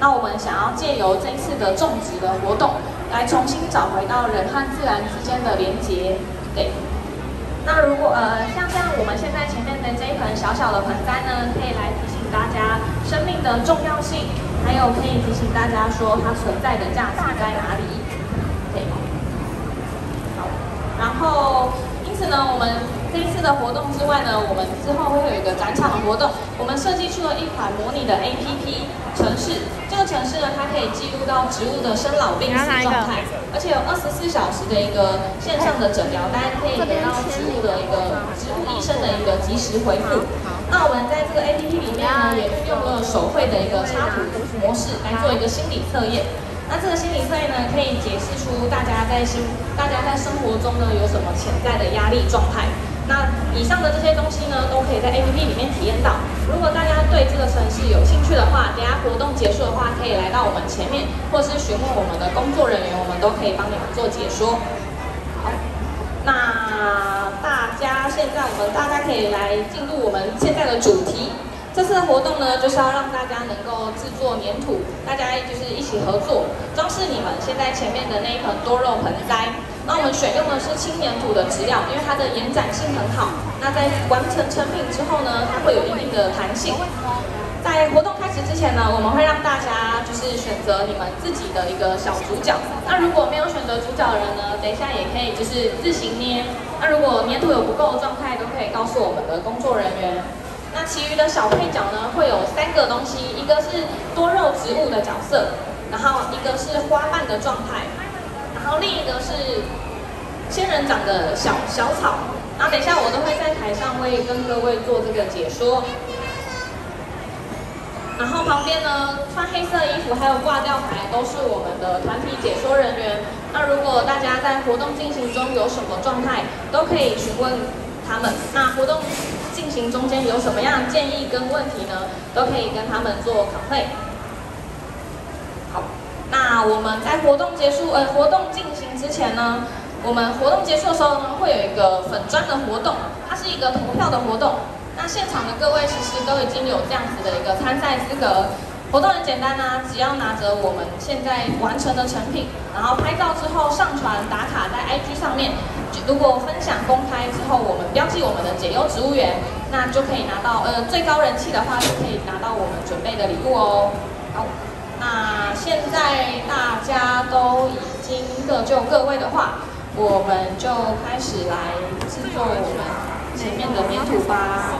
那我们想要借由这一次的种植的活动，来重新找回到人和自然之间的连结。对。那如果呃像这样，我们现在前面的这一盆小小的盆栽呢，可以来提醒大家生命的重要性，还有可以提醒大家说它存在的价值在哪里。对。好，然后因此呢，我们。这一次的活动之外呢，我们之后会有一个展场的活动。我们设计出了一款模拟的 APP 城市，这个城市呢，它可以记录到植物的生老病死状态，而且有二十四小时的一个线上的诊疗单，可以得到植物的一个植物医生的一个及时回复。那我们在这个 APP 里面呢，也运用了手绘的一个插图模式来做一个心理测验。那这个心理测验呢，可以解释出大家在心，大家在生活中呢有什么潜在的压力状态。那以上的这些东西呢，都可以在 APP 里面体验到。如果大家对这个城市有兴趣的话，等下活动结束的话，可以来到我们前面，或是询问我们的工作人员，我们都可以帮你们做解说。好，那大家现在我们大家可以来进入我们现在的主题。这次的活动呢，就是要让大家能够制作粘土，大家就是一起合作装饰你们现在前面的那一盆多肉盆栽。那我们选用的是轻粘土的质料，因为它的延展性很好。那在完成成品之后呢，它会有一定的弹性。在活动开始之前呢，我们会让大家就是选择你们自己的一个小主角。那如果没有选择主角的人呢，等一下也可以就是自行捏。那如果粘土有不够的状态，都可以告诉我们的工作人员。那其余的小配角呢，会有三个东西，一个是多肉植物的角色，然后一个是花瓣的状态。然后另一个是仙人掌的小小草，然后等一下我都会在台上会跟各位做这个解说。然后旁边呢穿黑色衣服还有挂吊牌都是我们的团体解说人员。那如果大家在活动进行中有什么状态，都可以询问他们。那活动进行中间有什么样的建议跟问题呢，都可以跟他们做考会。我们在活动结束，呃，活动进行之前呢，我们活动结束的时候呢，会有一个粉砖的活动，它是一个投票的活动。那现场的各位其实都已经有这样子的一个参赛资格。活动很简单啊，只要拿着我们现在完成的成品，然后拍照之后上传打卡在 IG 上面，如果分享公开之后，我们标记我们的解忧植物园，那就可以拿到，呃，最高人气的话就可以拿到我们准备的礼物哦。好。那现在大家都已经各就各位的话，我们就开始来制作我们前面的粘土吧。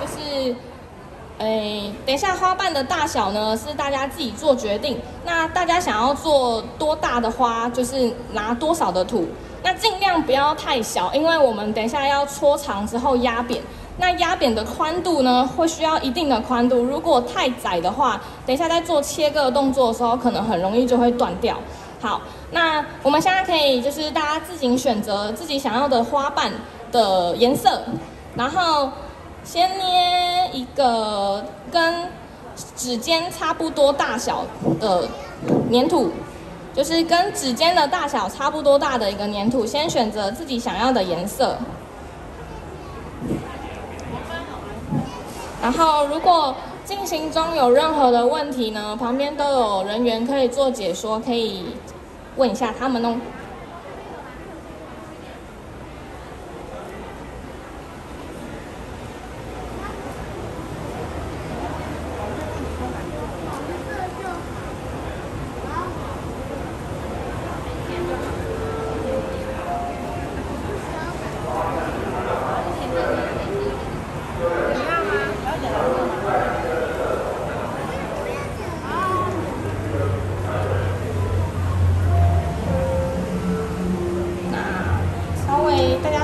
就是，哎，等一下花瓣的大小呢是大家自己做决定。那大家想要做多大的花，就是拿多少的土。那尽量不要太小，因为我们等一下要搓长之后压扁。那压扁的宽度呢，会需要一定的宽度。如果太窄的话，等一下在做切割动作的时候，可能很容易就会断掉。好，那我们现在可以就是大家自行选择自己想要的花瓣的颜色，然后先捏一个跟指尖差不多大小的粘土。就是跟指尖的大小差不多大的一个粘土，先选择自己想要的颜色。然后，如果进行中有任何的问题呢，旁边都有人员可以做解说，可以问一下他们哦。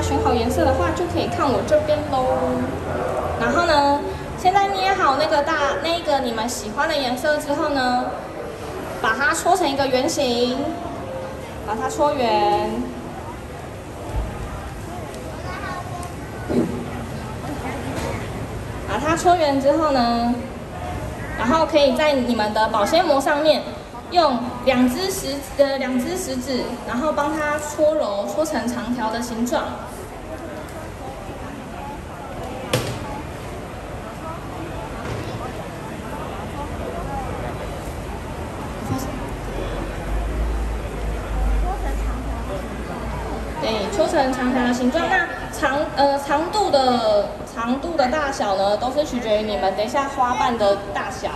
选好颜色的话，就可以看我这边喽。然后呢，现在捏好那个大那个你们喜欢的颜色之后呢，把它搓成一个圆形，把它搓圆。把它搓圆之后呢，然后可以在你们的保鲜膜上面用两只食呃两只食指，然后帮它搓揉，搓成长条的形状。成长条的形状。那长呃长度的长度的大小呢，都是取决于你们等一下花瓣的大小。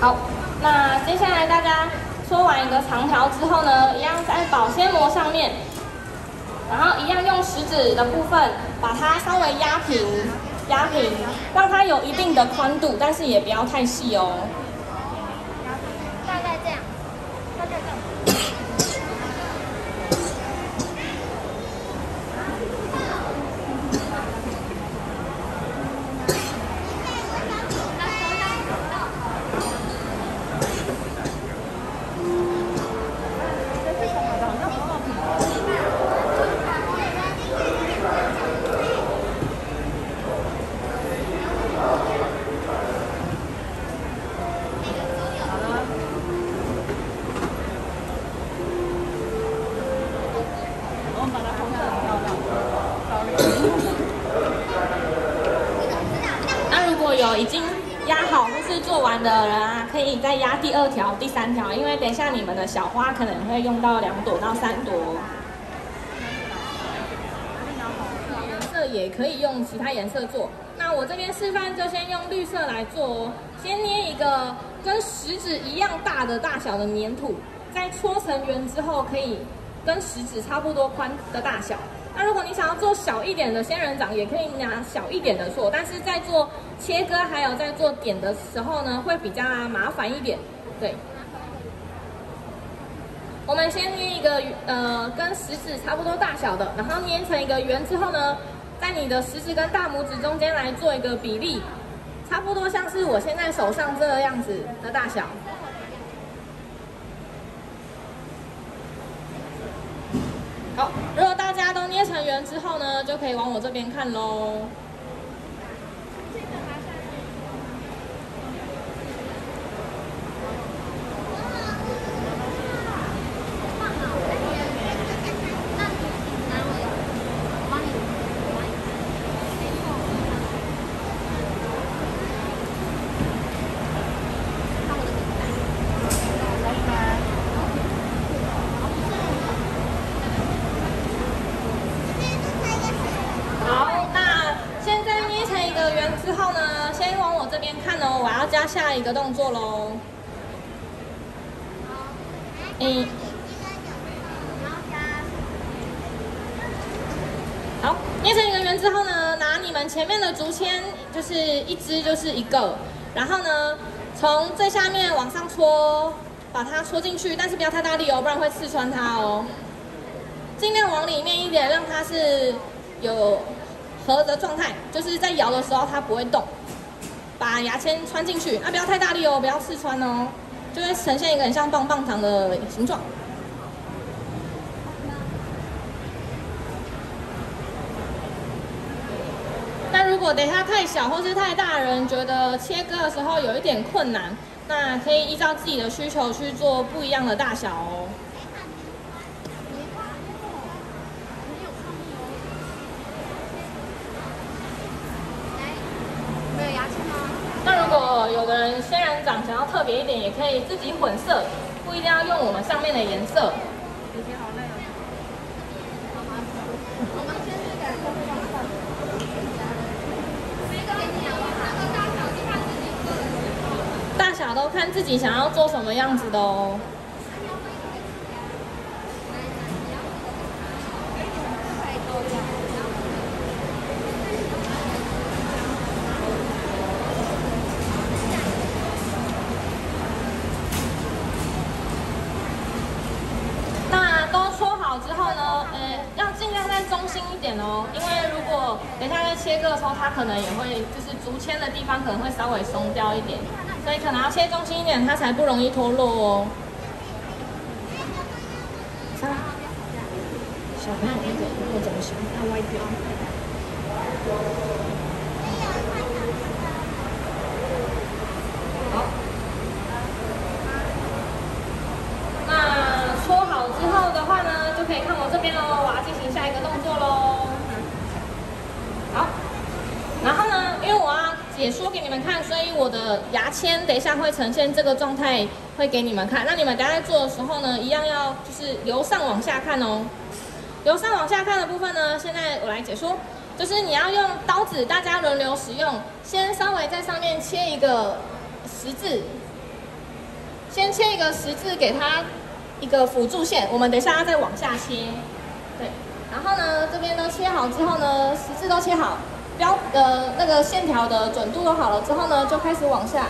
好，那接下来大家搓完一个长条之后呢，一样在保鲜膜上面，然后一样用食指的部分把它稍微压平，压平，让它有一定的宽度，但是也不要太细哦。有已经压好或是做完的人啊，可以再压第二条、第三条，因为等一下你们的小花可能会用到两朵到三朵。颜色也可以用其他颜色做。那我这边示范就先用绿色来做哦。先捏一个跟食指一样大的大小的粘土，在搓成圆之后，可以跟食指差不多宽的大小。那如果你想要做小一点的仙人掌，也可以拿小一点的做，但是在做切割还有在做点的时候呢，会比较麻烦一点。对，我们先捏一个呃跟食指差不多大小的，然后捏成一个圆之后呢，在你的食指跟大拇指中间来做一个比例，差不多像是我现在手上这个样子的大小。好，如果大家之后呢，就可以往我这边看喽。之后呢，先往我这边看哦，我要加下一个动作喽。嗯。好，捏成一个圆之后呢，拿你们前面的竹签，就是一支就是一个，然后呢，从最下面往上戳，把它戳进去，但是不要太大力哦，不然会刺穿它哦。尽量往里面一点，让它是有。合的状态，就是在摇的时候它不会动，把牙签穿进去，啊不要太大力哦，不要刺穿哦，就会呈现一个很像棒棒糖的形状。那如果等一下太小或是太大人觉得切割的时候有一点困难，那可以依照自己的需求去做不一样的大小哦。那如果有的想要特别一点，也可以自己混色，不一定要用我们上面的颜色。大小都看自己想要做什么样子的哦。之后呢，呃，要尽量在中心一点哦，因为如果等下在切割的时候，它可能也会就是竹签的地方可能会稍微松掉一点，所以可能要切中心一点，它才不容易脱落哦。小朋友那个那个中心，它歪掉。可以看我这边喽，我要进行下一个动作喽。好，然后呢，因为我要解说给你们看，所以我的牙签等一下会呈现这个状态，会给你们看。那你们等下在做的时候呢，一样要就是由上往下看哦。由上往下看的部分呢，现在我来解说，就是你要用刀子，大家轮流使用，先稍微在上面切一个十字，先切一个十字给它。一个辅助线，我们等一下要再往下切，对，然后呢，这边都切好之后呢，十字都切好，标呃那个线条的准度都好了之后呢，就开始往下，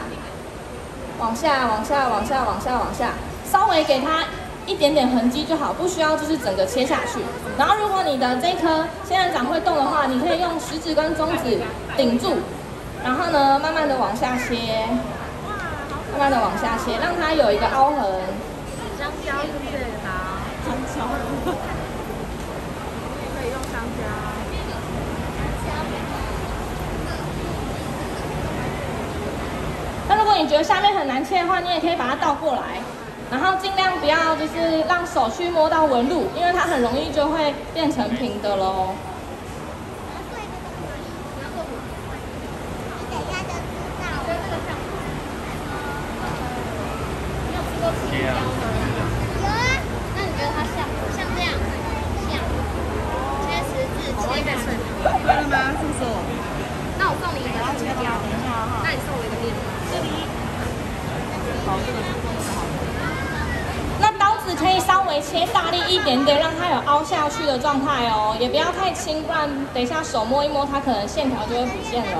往下，往下，往下，往下，往下，稍微给它一点点痕迹就好，不需要就是整个切下去。然后如果你的这颗仙人掌会动的话，你可以用食指跟中指顶住，然后呢，慢慢的往下切，慢慢的往下切，让它有一个凹痕。香蕉是不是好？香蕉，可以用香蕉。那如如果你觉得下面很难切的话，你也可以把它倒过来，然后尽量不要就是让手去摸到纹路，因为它很容易就会变成平的喽。点点，让它有凹下去的状态哦，也不要太轻，不然等一下手摸一摸，它可能线条就会不见了。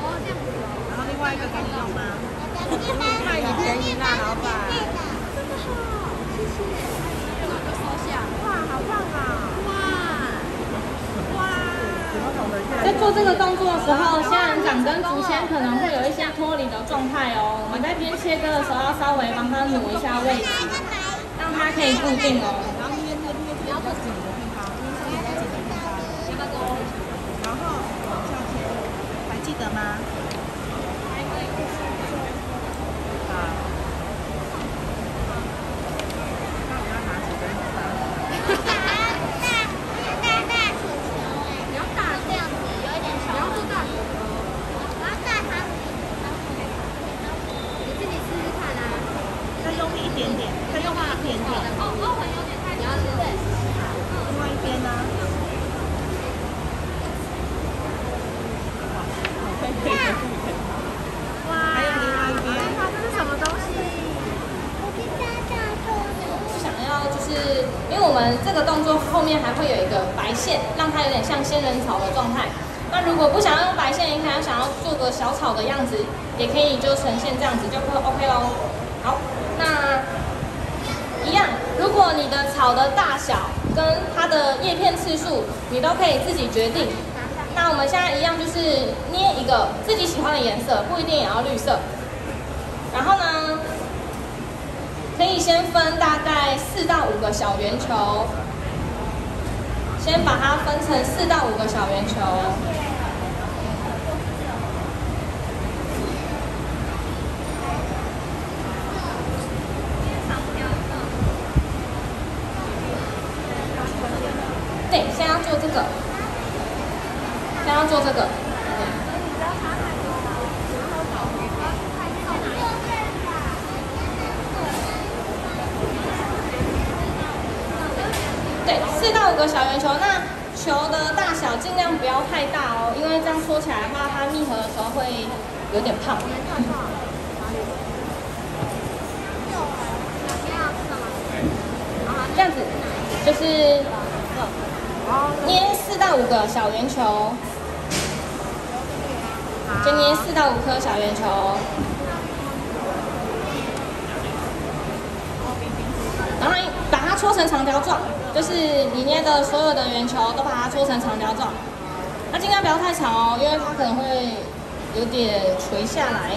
哦，这样子。然后另外一个给你用吗？太便宜啦，老板。真的好，谢谢。这个收下。哇，好棒啊！哇哇。在做这个动作的时候，仙人掌跟竹签可能会有一些脱离的状态哦。我们在边切割的时候，要稍微帮它挪一下位置。它可以固定哦。然后今天这个今天要做几个地方？今天是几个地方？然后往下切，还记得吗？这个动作后面还会有一个白线，让它有点像仙人草的状态。那如果不想要用白线，你可能想要做小草的样子，也可以就呈现这样子就 OK 喽。好，那一样，如果你的草的大小跟它的叶片次数，你都可以自己决定。那我们现在一样就是捏一个自己喜欢的颜色，不一定也要绿色。然后呢？可以先分大概四到五个小圆球，先把它分成四到五个小圆球。对先要做这个先要做这个对。四到五个小圆球那球的大小尽量不要太大哦因为这样搓起来的话它密合的时候会有点胖。这样子就是捏四到五个小圆球，就捏四到五颗小圆球，然后把它搓成长条状，就是你捏的所有的圆球都把它搓成长条状，那尽量不要太长哦，因为它可能会有点垂下来。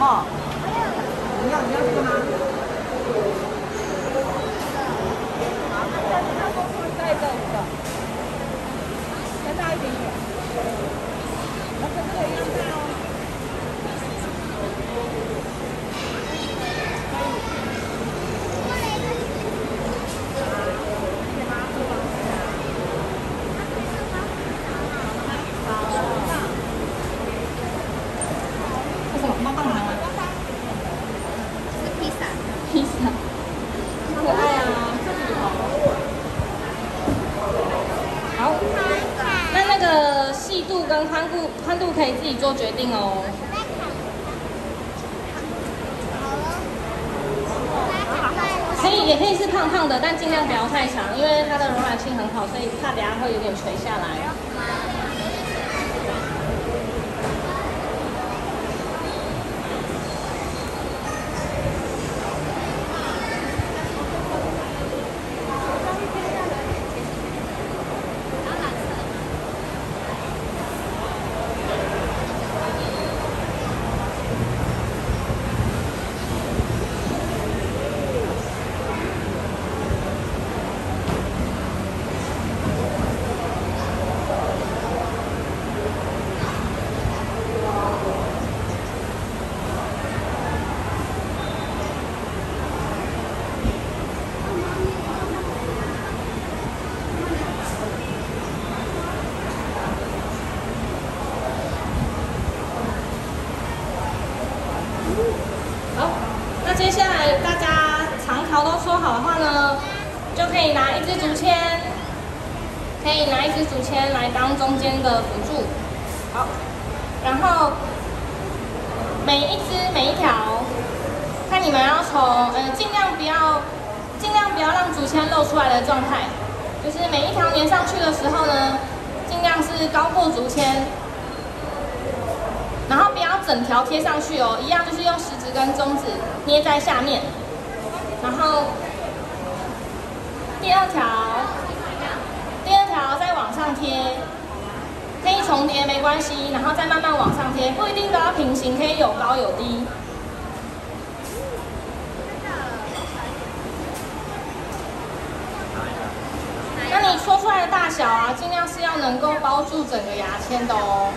宽度可以自己做决定哦。可以也可以是胖胖的，但尽量不要太长，因为它的柔软性很好，所以怕等下会有点垂下来。接下来大家长条都说好的话呢，就可以拿一支竹签，可以拿一支竹签来当中间的辅助。好，然后每一支每一条，看你们要从呃尽量不要尽量不要让竹签露出来的状态，就是每一条粘上去的时候呢，尽量是高过竹签。然后不要整条贴上去哦，一样就是用食指跟中指捏在下面。然后第二条，条再往上贴，可以重叠没关系，然后再慢慢往上贴，不一定都要平行，可以有高有低。那你搓出来的大小啊，尽量是要能够包住整个牙签的哦。